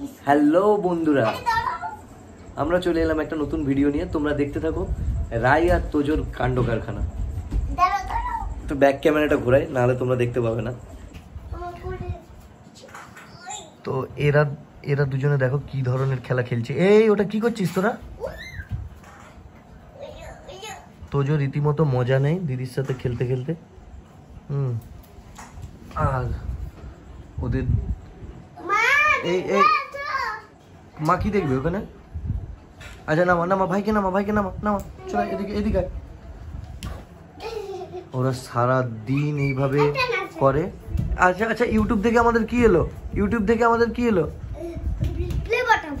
Hello বন্ধুরা। আমরা চলে এলাম একটা নতুন ভিডিও নিয়ে। তোমরা দেখতে থাকো রায় আর তোজোর কাণ্ড কারখানা। একটু ব্যাক ক্যামেরাটা ঘোরাই, নাহলে তোমরা দেখতে পাবে না। তো এরা এরা দুজনে দেখো কি ধরনের খেলা খেলছে। এই, ওটা কি করছিস তোরা? তোজো রীতিমতো মজা নেই দিদির সাথে খেলতে খেলতে। হুম। আর ওদের এই এই মা কি দেখবে ওখানে? আচ্ছা নামা নামা ভাইকে নামা ভাইকে নামা নামা চলো এদিকে এদিকে ওরা সারা দিন এইভাবে করে। আচ্ছা আচ্ছা ইউটিউব থেকে আমাদের কি এলো? ইউটিউব থেকে আমাদের কি এলো? প্লে বাটন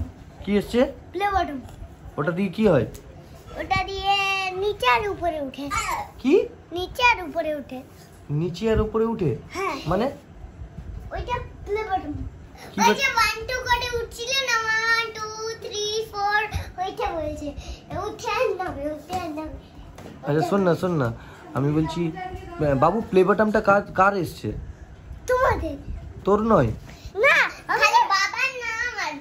কি এসছে? প্লে বাটন ওটা দিয়ে কি হয়? ওটা দিয়ে নিচে আর উপরে উঠে। কি? নিচে আর উপরে উঠে। নিচে আর উপরে উঠে? হ্যাঁ। মানে? ওইটা প্লে বাটন ওই যে 1 ওইটা বলছে উঠে নামে উঠে নামে আচ্ছা শোন না শোন না। আমি বলছি বাবু প্লে বাটনটা কার কার এসছে? তোমাদের? তোর নয়। না খালি বাবার না আমার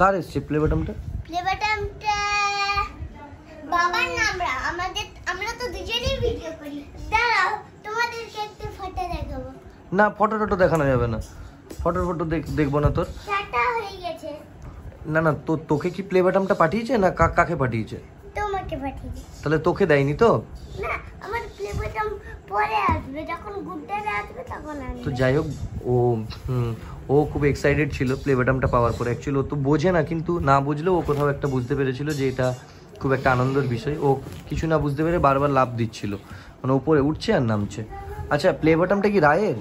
কার এসছে প্লে বাটনটা প্লে বাটনটা বাবার না আমরা আমাদের আমরা তো দুজনেই ভিডিও করি। দাঁড়াও তোমাদেরকে একটু ফটো দেখাবো। না ফটো টটো দেখানো যাবে না। ফটো ফটো দেখব না তোর। না না তো তোকে কি প্লে বাটনটা পাঠিয়েছে না কাকে পাঠিয়েছে? তোমাকে পাঠিয়ে দিই তাহলে তোকে দেয়নি তো? না আমার প্লে বাটন পরে আসবে যখন গুড্ডারে আসবে তখন তো যাই হোক ও ও খুব এক্সাইটেড ছিল প্লে বাটনটা পাওয়ার পরে। অ্যাকচুয়ালি ও তো বোঝে না কিন্তু না বুঝলেও ও কোথাও একটা বুঝতে পেরেছিল যে এটা খুব একটা আনন্দের বিষয়। ও কিছু না বুঝতে পেরে বারবার লাভ দিচ্ছিল। মানে উপরে উঠছে আর নামছে। আচ্ছা প্লে বাটনটা কি রায়ের?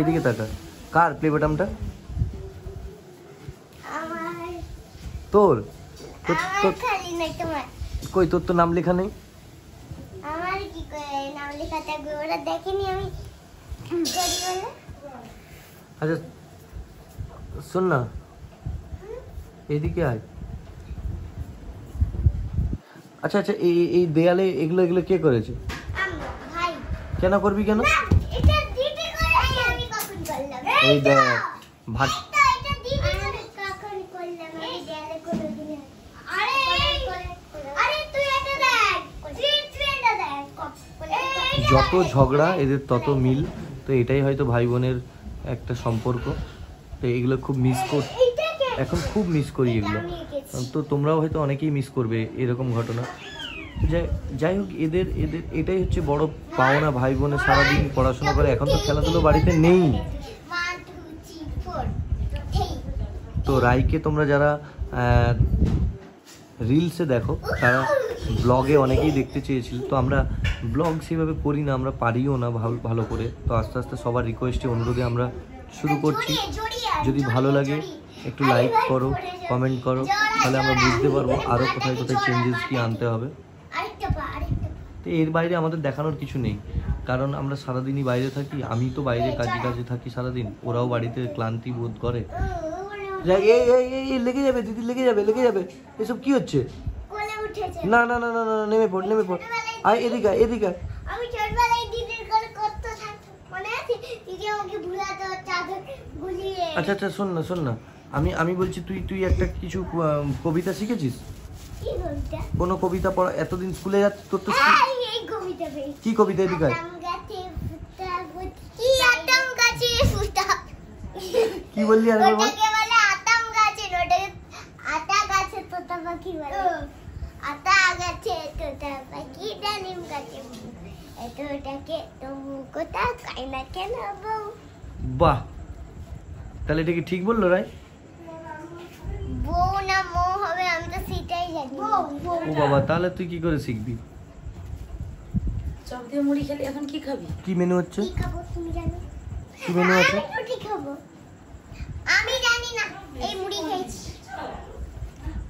এদিকে তাকা কার প্লে বাটনটা আমার তোর? কই তোর তো নাম লেখা নেই? আমার কি নাম লেখা থাকবে? ওরা দেখেনি আমি। আচ্ছা শোন না। এদিকে আয়। আচ্ছা আচ্ছা এই এই দেয়ালে এগুলো এগুলো কে করেছে? কেন করবি কেন? এই দেখ ভাত এটা এটা দিদি করে কখন করলাম আমি দেয়ালে করে দিলে আরে আরে তুই এটা দেখ তুই তুই এটা দেখ এই যত ঝগড়া এদের তত মিল। তো এটাই হয়তো ভাই বোনের একটা সম্পর্ক। তো এগুলো খুব মিস কর এখন খুব মিস করি এগুলো। তো তোমরাও হয়তো অনেকেই মিস করবে এরকম ঘটনা। যাই যাই হোক এদের এদের এটাই হচ্ছে বড় পাওনা ভাই বোনে সারাদিন পড়াশোনা করে। এখন তো খেলাধুলো বাড়িতে নেই. তো রাইকে তোমরা যারা রিলসে দেখো তারা ব্লগে অনেকেই দেখতে চেয়েছিল, তো আমরা ব্লগ সেভাবে করি না, আমরা পারিও না ভালো ভালো করে। তো আস্তে আস্তে সবার রিকোয়েস্টে অনুরোধে আমরা শুরু করছি। যদি ভালো লাগে, একটু লাইক করো কমেন্ট করো, তাহলে আমরা বুঝতে পারব আরও কোথায় কোথায় চেঞ্জেস কি আনতে হবে। তো এর বাইরে আমাদের দেখানোর কিছু নেই, কারণ আমরা সারাদিনই বাইরে থাকি, আমি তো বাইরে কাজে কাজে থাকি সারাদিন, ওরাও বাড়িতে ক্লান্তি বোধ করে। লেগে যাবে, দিদি, লেগে যাবে লেগে যাবে, এসব কি হচ্ছে? উঠেছে। না না না না না না, নেমে পড় নেমে পড় আয় এদিকে আয়, এদিকে আয়। আমি ছোটবেলায় দিদির কোলে করতে থাকতাম। মনে আছে? দিদি আমাকে ভুলাতো, চাদর গুলিয়ে। আচ্ছা আচ্ছা শোন না শোন না আমি আমি বলছি তুই তুই একটা কিছু কবিতা শিখেছিস? কোনো কবিতা পড়া এতদিন স্কুলে যাচ্ছিস তোর তো। কি কবিতা এদিকে কি বললি আর ওটাকে বলে আতাম গাছে ওটাকে আতা গাছে তোতা পাখি বলে আতা গাছে তোতা পাখি ডালিম গাছে এতটাকে তবু কোথা কাই না কেন বউ বাহ। তাহলে এটা কি ঠিক বলল রাই বউ না মৌ হবে আমি তো সেটাই জানি ও বাবা তাহলে তুই কি করে শিখবি? চপ দিয়ে মুড়ি খেলে এখন কি খাবি? কি মেনু হচ্ছে? কি খাব তুমি জানো? কি মেনু আছে? আমি রুটি খাব। আমি জানি না এই মুড়ি খেয়েছি।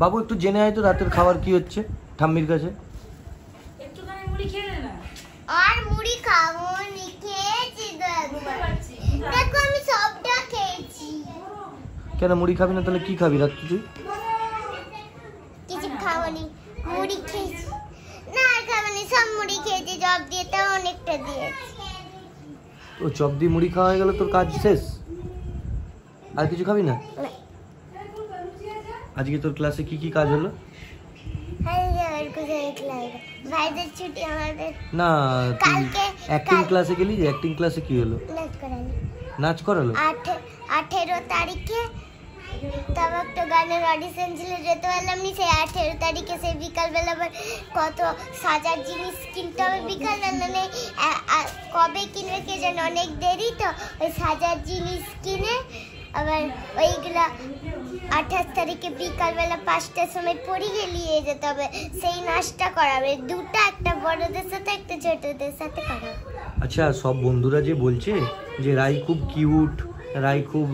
বাবু একটু জেনে আয় তো রাতের খাবার কি হচ্ছে ঠাম্মির কাছে। আর মুড়ি খাব নি খেয়েছি দেখো আমি সবটা খেয়েছি। কেন মুড়ি খাবি না তাহলে কি খাবি রাত্রি তুই? কিছু খাওনি মুড়ি খেয়েছি। না আর নি সব মুড়ি খেয়েছি জব দিয়ে তো অনেকটা দিয়েছি। তো চপ দিয়ে মুড়ি খাওয়া হয়ে গেল তোর কাজ শেষ? আর কিছু খাবি না। আজকে তোর ক্লাসে কি কি কাজ হলো? না অ্যাক্টিং কাল- ক্লাসে গেলি অ্যাক্টিং ক্লাসে কি হলো? নাচ করালো। আঠেরো তারিখে তবে একটা গানের অডিশন ছিল যেতে পারলাম নি সেই আঠেরো তারিখে সেই বিকালবেলা আবার কত সাজার জিনিস কিনতে হবে বিকাল মানে কবে কিনবে কে জানে অনেক দেরি তো ওই সাজার জিনিস কিনে আবার ওইগুলা আঠাশ তারিখে বিকালবেলা পাঁচটার সময় পড়িয়ে নিয়ে যেতে হবে। সেই নাচটা করাবে। দুটো একটা বড়দের সাথে একটা ছোটদের সাথে করাবে। আচ্ছা সব বন্ধুরা যে বলছে যে রাই খুব কিউট রাই খুব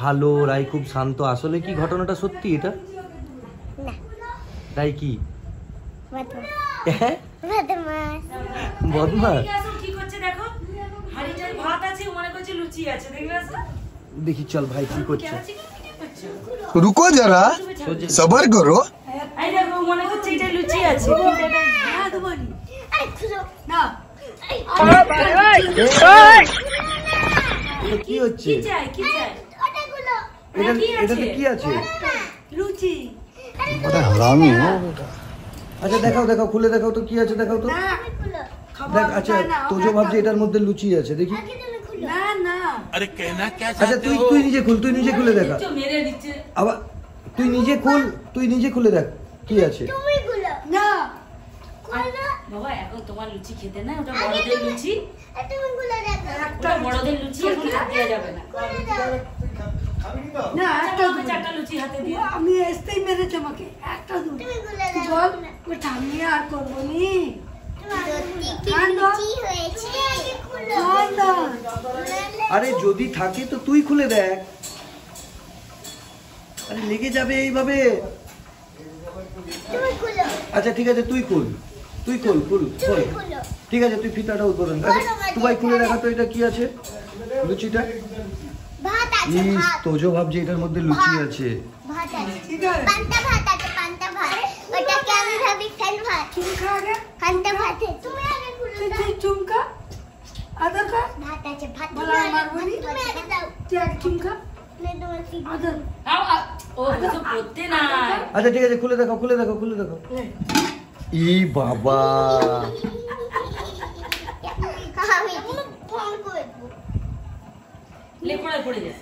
ভালো রাই খুব শান্ত আসলে কি ঘটনাটা সত্যি এটা? না। রাই কি? বদমাস হ্যাঁ? বদমাস বদমাস কি করছে দেখো। হাড়িটায় ভাত আছে মনে করছে লুচি আছে। দেখলে দেখি চল ভাই কি করছে? রুকো যারা সবার করো। হ্যাঁ। আচ্ছা দেখাও দেখাও খুলে দেখাও তো কি আছে দেখাও তো। দেখ আচ্ছা তোজো ভাবছি এটার মধ্যে লুচি আছে দেখি। আগে তুমি খুলো না না আচ্ছা তুই তুই নিজে খুল তুই নিজে খুলে দেখা। মেরে দিচ্ছে। আবার তুই নিজে খুল তুই নিজে খুলে দেখ কি আছে। তুমি খুলো। না। বাবা এখন তোমার লুচি খেতে না ওটা বড়দের লুচি। তুমি খুলে দেখো। ওটা বড়দের লুচি এখন দেওয়া যাবে না। না একটা চারটা লুচি হাতে দিয়ে আমি আসতেই মেরেছি আমাকে। একটা দু তুমি জল ঠান্ডি আর করব নি। আরে যদি থাকে তো তুই খুলে দেখ। আরে লেগে যাবে এইভাবে। আচ্ছা ঠিক আছে তুই খুল। তুই খুল খুল খুল। ঠিক আছে তুই ফিতাটা উদ্বোধন কর। আচ্ছা তুই খুলে দেখা তো এটা কি আছে? লুচিটা? ইস ভাত তোজো ভাবছে এটার মধ্যে লুচি আছে। ভাত আছে ঠিক আছে পান্তা ভাত আছে পান্তা ভাত। ওটাকে আমি ভাবি? ফ্যান ভাত। চুমকা আগে? পান্তা ভাত তুমি আগে খুলে তুই দাও তুই চুমকা আধার কার্ড ভাত আছে ভাত বলো, তুমি আগে- আমার বলি। তুমি আগে দাও তুই এক চুমকা না তোমার কি আধার আও, আও, ও ও তো করতে নাই আচ্ছা ঠিক আছে খুলে দেখো খুলে দেখো খুলে দেখো ই বাবা লেপড়ায় পড়ে যায়